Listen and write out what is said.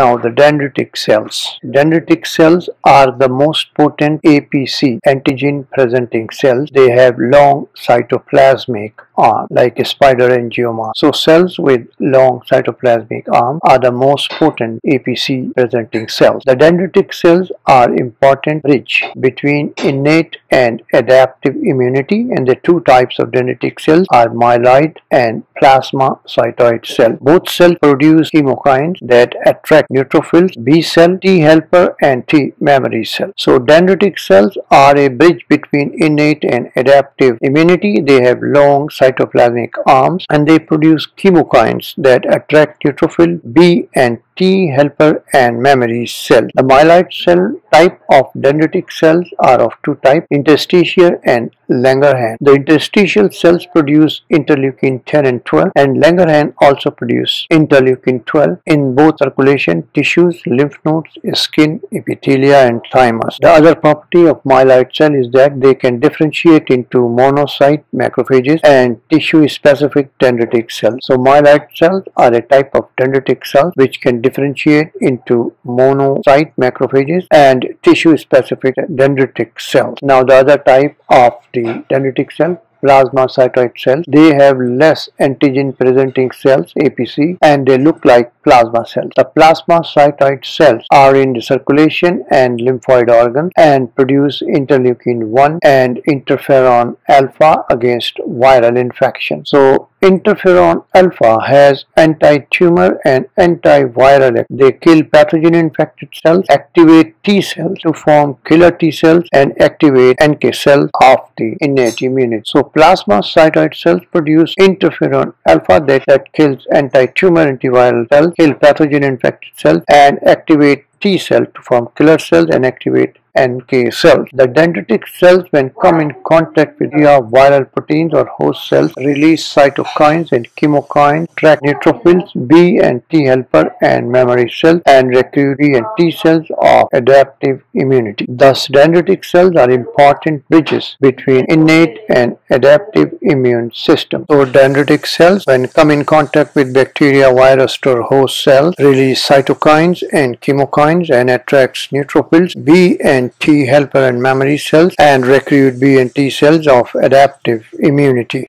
Now the dendritic cells. Dendritic cells are the most potent APC antigen presenting cells. They have long cytoplasmic arm like a spider angioma. So cells with long cytoplasmic arm are the most potent APC presenting cells. The dendritic cells are important bridge between innate and adaptive immunity and the two types of dendritic cells are myeloid and plasma plasmacytoid cell. Both cells produce chemokines that attract neutrophils, B cell, T helper and T memory cell. So dendritic cells are a bridge between innate and adaptive immunity. They have long cytoplasmic arms and they produce chemokines that attract neutrophil, B and T helper and memory cell. The myeloid cell type of dendritic cells are of two types, interstitial and Langerhans. The interstitial cells produce interleukin 10 and 12 and Langerhans also produce interleukin 12 in both circulation, tissues, lymph nodes, skin, epithelia and thymus. The other property of myeloid cell is that they can differentiate into monocyte macrophages and tissue specific dendritic cells. So myeloid cells are a type of dendritic cells which can differentiate into monocyte macrophages and tissue specific dendritic cells. Now the other type of the dendritic cell plasmacytoid cells. They have less antigen presenting cells APC and they look like plasma cells. The plasmacytoid cells are in the circulation and lymphoid organs and produce interleukin 1 and interferon alpha against viral infection. So interferon alpha has anti-tumor and antiviral they kill pathogen infected cells activate t cells to form killer t cells and activate nk cells of the innate immunity so plasmacytoid cells produce interferon alpha that, that kills anti-tumor antiviral cells kill pathogen infected cells and activate T cell to form killer cells and activate NK cells. The dendritic cells when come in contact with via viral proteins or host cells release cytokines and chemokines, track neutrophils, B and T helper and memory cells and recruit B and T cells of adaptive immunity. Thus dendritic cells are important bridges between innate and adaptive immune system. So dendritic cells when come in contact with bacteria, virus or host cells release cytokines and chemokines and attracts neutrophils, B T helper and memory cells and recruit B and T cells of adaptive immunity.